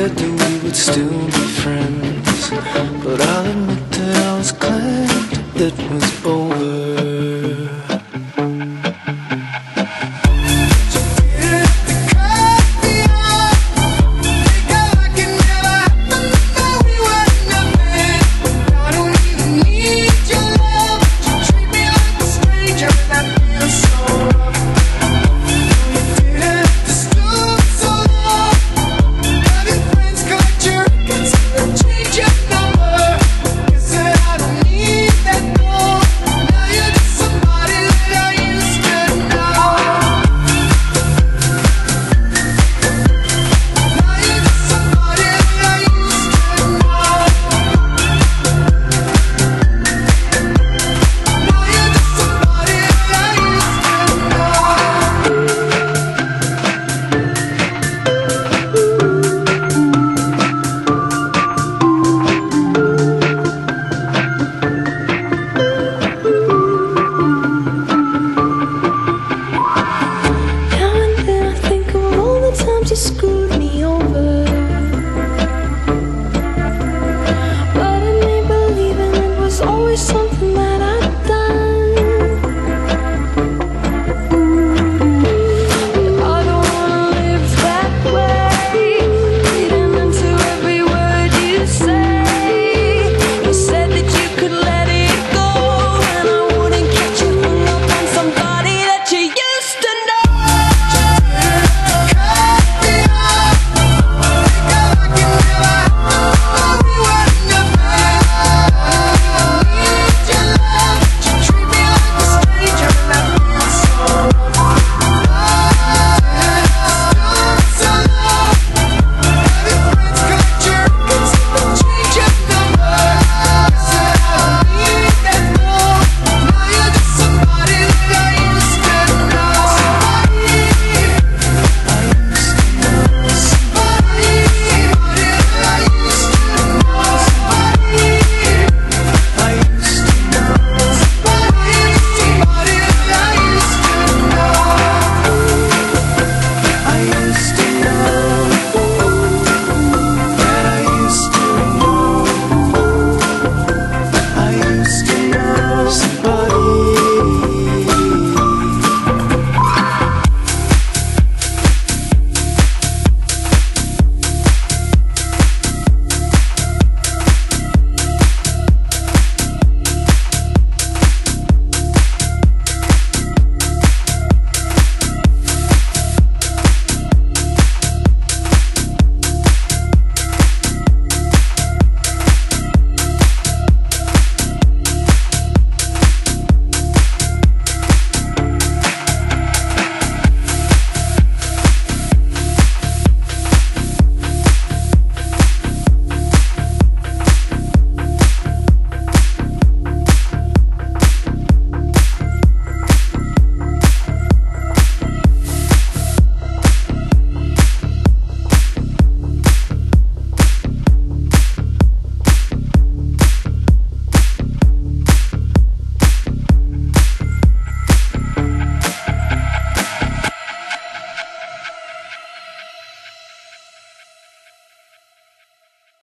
said that we would still be friends. But I'll admit that I was glad it was over. always something that